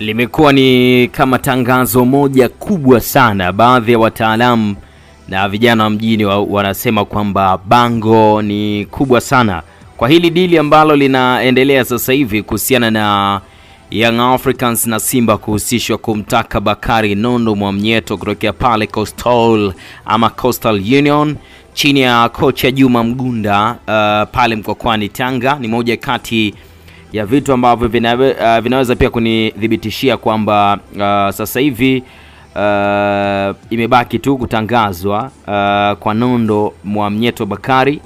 limekuwa ni kama tangazo moja kubwa sana. Baadhi ya wataalamu na vijana wa mjini wanasema kwamba bango ni kubwa sana kwa hili dili ambalo linaendelea sasa hivi kuhusiana na Young Africans na Simba kuhusishwa kumtaka Bakari Nondo Mwamnyeto kutokea pale Coastal ama Coastal Union chini ya kocha Juma Mgunda uh, pale Mkokwani Tanga. Ni moja kati ya vitu ambavyo vinawe, uh, vinaweza pia kunithibitishia kwamba uh, sasa hivi uh, imebaki tu kutangazwa uh, kwa Nondo Mwamnyeto Bakari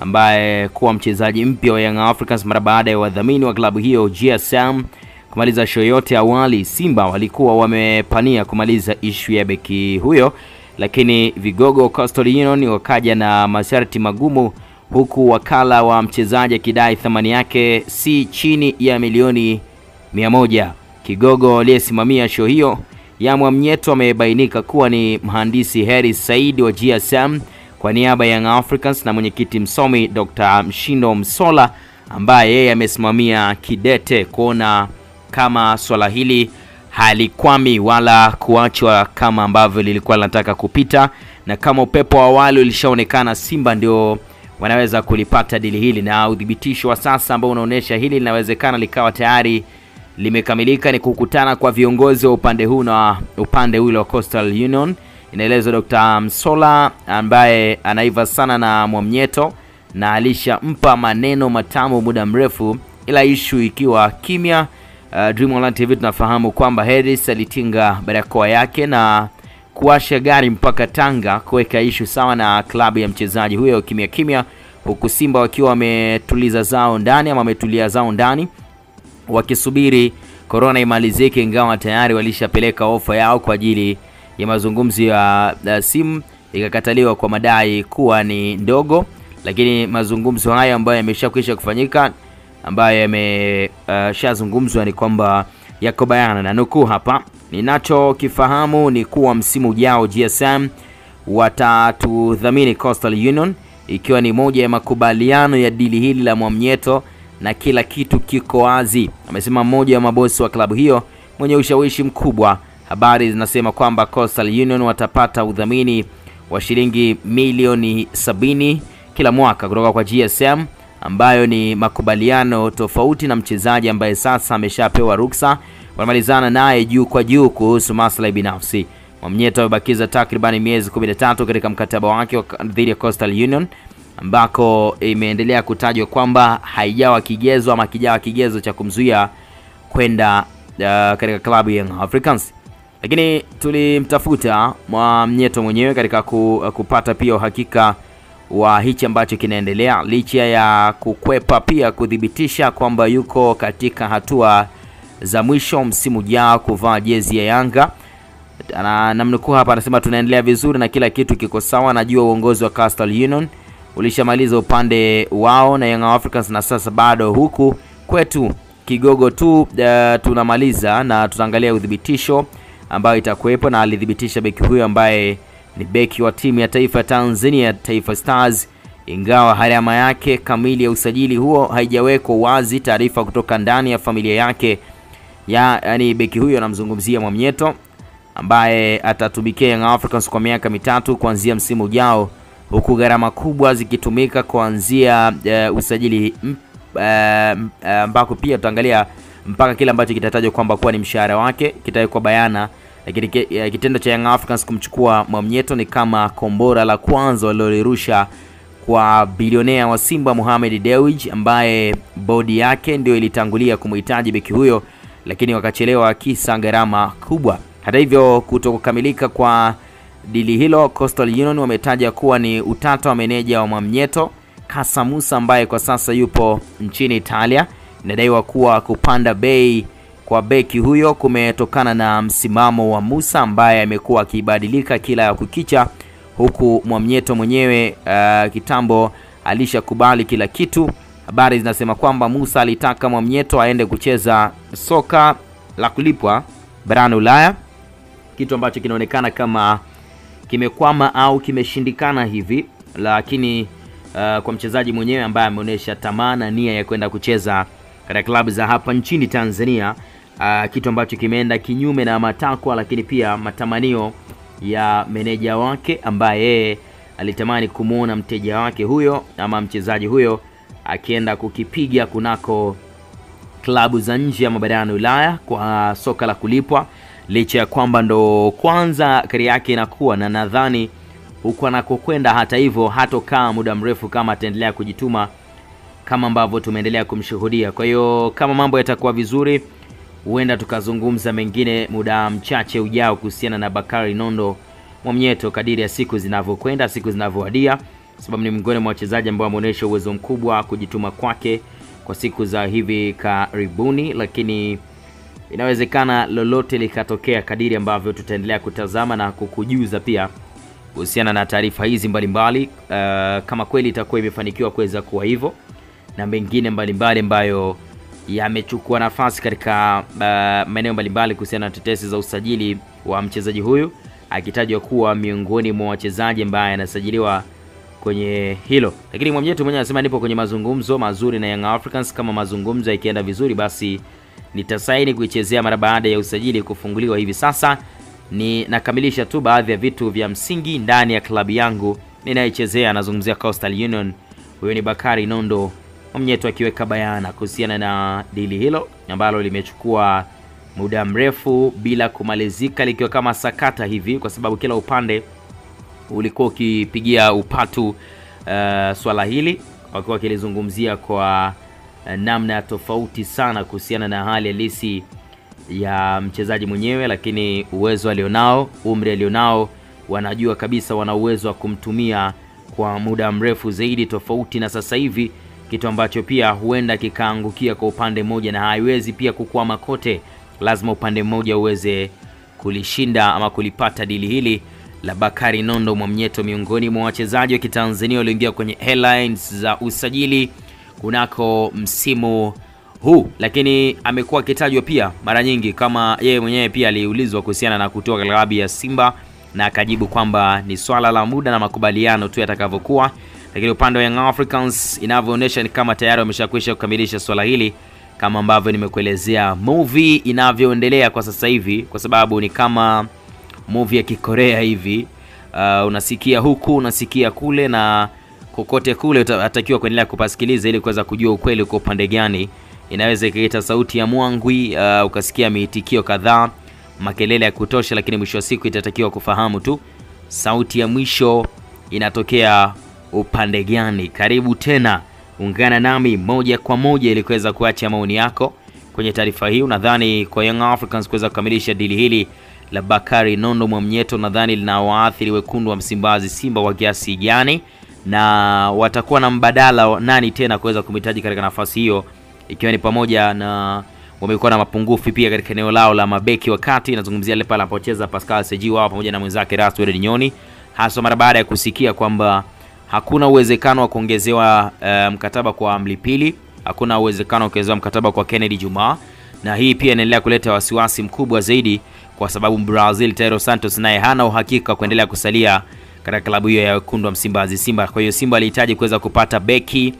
ambaye kuwa mchezaji mpya wa Young Africans mara baada ya wadhamini wa klabu hiyo GSM kumaliza show yote awali. Simba walikuwa wamepania kumaliza ishu ya beki huyo, lakini vigogo Coastal Union wakaja na masharti magumu, huku wakala wa mchezaji akidai thamani yake si chini ya milioni mia moja. Kigogo aliyesimamia show hiyo ya Mwamnyeto amebainika kuwa ni mhandisi Heri Said wa GSM kwa niaba ya Young Africans na mwenyekiti msomi Dr. Mshindo Msola ambaye yeye amesimamia kidete kuona kama swala hili halikwami wala kuachwa kama ambavyo lilikuwa linataka kupita, na kama upepo wa awali ulishaonekana, Simba ndio wanaweza kulipata dili hili, na udhibitisho wa sasa ambao unaonyesha hili linawezekana likawa tayari limekamilika ni kukutana kwa viongozi wa upande huu na upande ule wa Coastal Union. Inaelezwa Dr. Msola ambaye anaiva sana na Mwamnyeto na alishampa maneno matamu muda mrefu, ila ishu ikiwa kimya. Uh, Dream Online TV tunafahamu kwamba Harris alitinga barakoa yake na kuwasha gari mpaka Tanga kuweka ishu sawa na klabu ya mchezaji huyo kimya kimya, huku Simba wakiwa wametuliza zao ndani ama wametulia zao ndani wakisubiri korona imalizike, ingawa tayari walishapeleka ofa yao kwa ajili ya mazungumzo ya simu. Ikakataliwa kwa madai kuwa ni ndogo, lakini mazungumzo hayo ambayo yameshakwisha kufanyika ambayo yameshazungumzwa uh, ni kwamba yako bayana na nukuu hapa, ninachokifahamu ni kuwa msimu ujao GSM watatudhamini Coastal Union, ikiwa ni moja ya makubaliano ya dili hili la Mwamnyeto na kila kitu kiko wazi, amesema mmoja wa mabosi wa klabu hiyo mwenye ushawishi mkubwa. Habari zinasema kwamba Coastal Union watapata udhamini wa shilingi milioni sabini kila mwaka kutoka kwa GSM ambayo ni makubaliano tofauti na mchezaji ambaye sasa ameshapewa ruksa. Wanamalizana naye juu kwa juu kuhusu maslahi binafsi. Mwamnyeto amebakiza takribani miezi 13 katika mkataba wake dhidi ya Coastal Union ambako imeendelea kutajwa kwamba haijawa kigezo ama kijawa kigezo cha kumzuia kwenda uh, katika klabu ya Young Africans, lakini tulimtafuta Mwamnyeto mwenyewe katika ku, uh, kupata pia uhakika wa hichi ambacho kinaendelea, licha ya kukwepa pia kuthibitisha kwamba yuko katika hatua za mwisho msimu ujao kuvaa jezi ya Yanga. na Namnukuu hapa, anasema tunaendelea vizuri na kila kitu kiko sawa. Najua uongozi wa Coastal Union ulishamaliza upande wao na Young Africans, na sasa bado huku kwetu kigogo tu uh, tunamaliza na tutaangalia udhibitisho ambayo itakuwepo, na alithibitisha beki huyo ambaye ni beki wa timu ya taifa Tanzania Taifa Stars, ingawa harama yake kamili ya usajili huo haijawekwa wazi. Taarifa kutoka ndani ya familia yake ya yani, beki huyo anamzungumzia Mwamnyeto ambaye atatumikia Young Africans kwa miaka mitatu kuanzia msimu ujao huku gharama kubwa zikitumika kuanzia uh, usajili ambako uh, uh, pia tutaangalia mpaka kile ambacho kitatajwa kwamba kuwa ni mshahara wake kitawekwa bayana, lakini uh, kitendo cha Young Africans kumchukua Mwamnyeto ni kama kombora la kwanza walilolirusha kwa bilionea wa Simba Mohamed Dewji, ambaye bodi yake ndio ilitangulia kumhitaji beki huyo, lakini wakachelewa kisa gharama kubwa. Hata hivyo kutokukamilika kwa dili hilo Coastal Union wametaja kuwa ni utata wa meneja wa Mwamnyeto Kasa Musa ambaye kwa sasa yupo nchini Italia. Inadaiwa kuwa kupanda bei kwa beki huyo kumetokana na msimamo wa Musa ambaye amekuwa akibadilika kila kukicha, huku Mwamnyeto mwenyewe uh, kitambo alishakubali kila kitu. Habari zinasema kwamba Musa alitaka Mwamnyeto aende kucheza soka la kulipwa barani Ulaya, kitu ambacho kinaonekana kama kimekwama au kimeshindikana hivi, lakini uh, kwa mchezaji mwenyewe ambaye ameonyesha tamaa na nia ya kwenda kucheza katika klabu za hapa nchini Tanzania uh, kitu ambacho kimeenda kinyume na matakwa, lakini pia matamanio ya meneja wake ambaye yeye alitamani kumwona mteja wake huyo ama mchezaji huyo akienda kukipiga kunako klabu za nje ama barani Ulaya kwa soka la kulipwa, licha ya kwamba ndo kwanza kari yake inakuwa na nadhani huku anakokwenda, hata hivyo hatokaa muda mrefu kama ataendelea kujituma kama ambavyo tumeendelea kumshuhudia. Kwa hiyo kama mambo yatakuwa vizuri, huenda tukazungumza mengine muda mchache ujao kuhusiana na Bakari Nondo Mwamnyeto kadiri ya siku zinavyokwenda, siku zinavyowadia, sababu ni miongoni mwa wachezaji ambao wameonyesha uwezo mkubwa kujituma kwake kwa siku za hivi karibuni, lakini inawezekana lolote likatokea kadiri ambavyo tutaendelea kutazama na kukujuza pia kuhusiana na taarifa hizi mbalimbali mbali. Uh, kama kweli itakuwa imefanikiwa kuweza kuwa hivyo na mengine mbalimbali ambayo yamechukua nafasi katika uh, maeneo mbalimbali kuhusiana na tetesi za usajili wa mchezaji huyu akitajwa kuwa miongoni mwa wachezaji ambaye anasajiliwa kwenye hilo, lakini Mwamjetu mwenyewe anasema nipo kwenye mazungumzo mazuri na Young Africans. Kama mazungumzo yakienda vizuri, basi nitasaini kuichezea mara baada ya usajili kufunguliwa. Hivi sasa ni nakamilisha tu baadhi ya vitu vya msingi ndani ya klabu yangu ninayechezea. Anazungumzia Coastal Union. Huyo ni Bakari Nondo Mwamnyeto akiweka bayana kuhusiana na dili hilo ambalo limechukua muda mrefu bila kumalizika, likiwa kama sakata hivi, kwa sababu kila upande ulikuwa ukipigia upatu uh, swala hili wakiwa wakilizungumzia kwa uh, namna tofauti sana kuhusiana na hali halisi ya mchezaji mwenyewe, lakini uwezo alionao, umri alionao, wanajua kabisa wana uwezo wa kumtumia kwa muda mrefu zaidi, tofauti na sasa hivi, kitu ambacho pia huenda kikaangukia kwa upande mmoja na haiwezi pia kukwama kote. Lazima upande mmoja uweze kulishinda ama kulipata dili hili la Bakari Nondo Mwamnyeto, miongoni mwa wachezaji wa Kitanzania walioingia kwenye headlines za usajili kunako msimu huu, lakini amekuwa akitajwa pia mara nyingi kama yeye mwenyewe pia aliulizwa kuhusiana na kutoka klabu ya Simba na akajibu kwamba ni swala la muda na makubaliano tu yatakavyokuwa, lakini upande wa Young Africans inavyoonyesha ni kama tayari wameshakwisha kukamilisha swala hili kama ambavyo nimekuelezea. Movie inavyoendelea kwa sasa hivi, kwa sababu ni kama movie ya Kikorea hivi. Uh, unasikia huku unasikia kule na kokote kule utatakiwa kuendelea kupasikiliza ili kuweza kujua ukweli uko upande gani. Inaweza ikaleta sauti ya mwangwi, uh, ukasikia miitikio kadhaa, makelele ya kutosha, lakini mwisho wa siku itatakiwa kufahamu tu sauti ya mwisho inatokea upande gani. Karibu tena, ungana nami moja kwa moja ili kuweza kuacha maoni yako kwenye taarifa hii. Unadhani kwa Young Africans kuweza kukamilisha dili hili la Bakari Nondo Mwamnyeto, nadhani linawaathiri wekundu wa Msimbazi Simba kwa kiasi gani, na watakuwa na mbadala nani tena kuweza kumhitaji katika nafasi hiyo, ikiwa ni pamoja na wamekuwa na mapungufu pia katika eneo lao la mabeki wakati nazungumzia ile pale anapocheza Pascal Seji wao pamoja na mwenzake Raswed Nyoni, hasa mara baada ya kusikia kwamba hakuna uwezekano wa kuongezewa uh, mkataba kwa Mlipili, hakuna uwezekano wa kuongezewa mkataba kwa Kennedy Juma, na hii pia inaendelea kuleta wasiwasi mkubwa zaidi kwa sababu Brazil Tairo Santos naye hana uhakika kuendelea kusalia katika klabu hiyo ya wekundu wa Msimbazi Simba. Kwa hiyo Simba alihitaji kuweza kupata beki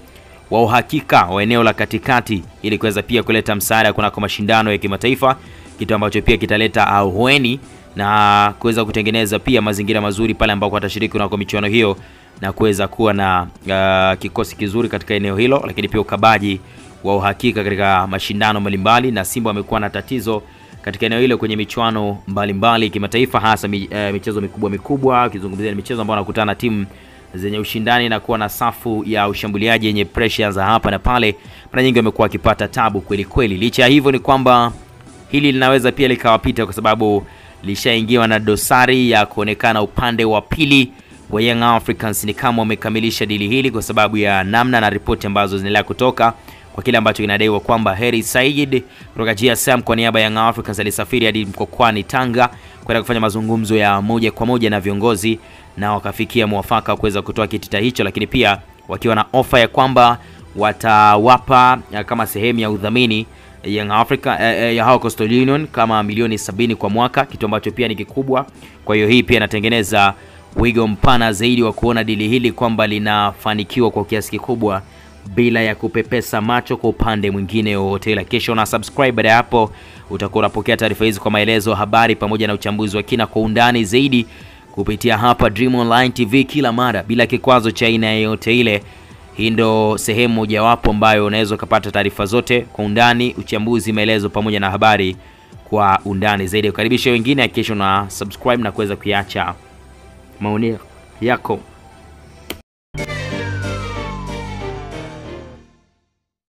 wa uhakika wa eneo la katikati ili kuweza pia kuleta msaada kunako mashindano ya kimataifa, kitu ambacho pia kitaleta ahueni na kuweza kutengeneza pia mazingira mazuri pale ambako watashiriki kunako michuano hiyo na kuweza kuwa na uh, kikosi kizuri katika eneo hilo, lakini pia ukabaji wa uhakika katika mashindano mbalimbali, na Simba wamekuwa na tatizo katika eneo hilo kwenye michuano mbalimbali kimataifa, hasa mi, e, michezo mikubwa mikubwa, ukizungumzia ni michezo ambayo wanakutana na timu zenye ushindani na kuwa na safu ya ushambuliaji yenye pressure za hapa na pale, mara nyingi wamekuwa wakipata tabu kweli kweli. Licha ya hivyo, ni kwamba hili linaweza pia likawapita kwa sababu lishaingiwa na dosari ya kuonekana upande wa pili wa Young Africans. Ni kama wamekamilisha dili hili kwa sababu ya namna na ripoti ambazo zinaendelea kutoka kwa kile ambacho kinadaiwa kwamba Heri Said kutoka GSM kwa niaba ya Young Africans alisafiri hadi mkokwani Tanga kwenda kufanya mazungumzo ya moja kwa moja na viongozi na wakafikia mwafaka wa kuweza kutoa kitita hicho, lakini pia wakiwa na ofa ya kwamba watawapa kama sehemu ya udhamini Young Africa eh, ya hao Coastal Union kama milioni sabini kwa mwaka, kitu ambacho pia ni kikubwa. Kwa hiyo hii pia inatengeneza wigo mpana zaidi wa kuona dili hili kwamba linafanikiwa kwa kiasi kikubwa bila ya kupepesa macho kwa upande mwingine wowote, ila kesho na subscribe. Baada ya hapo utakuwa unapokea taarifa hizi kwa maelezo, habari pamoja na uchambuzi wa kina kwa undani zaidi kupitia hapa Dream Online TV kila mara bila kikwazo cha aina yoyote ile. Hii ndo sehemu mojawapo ambayo unaweza ukapata taarifa zote kwa undani, uchambuzi, maelezo pamoja na habari kwa undani zaidi. Ukaribisha wengine, hakikisha na subscribe na kuweza kuiacha maoni yako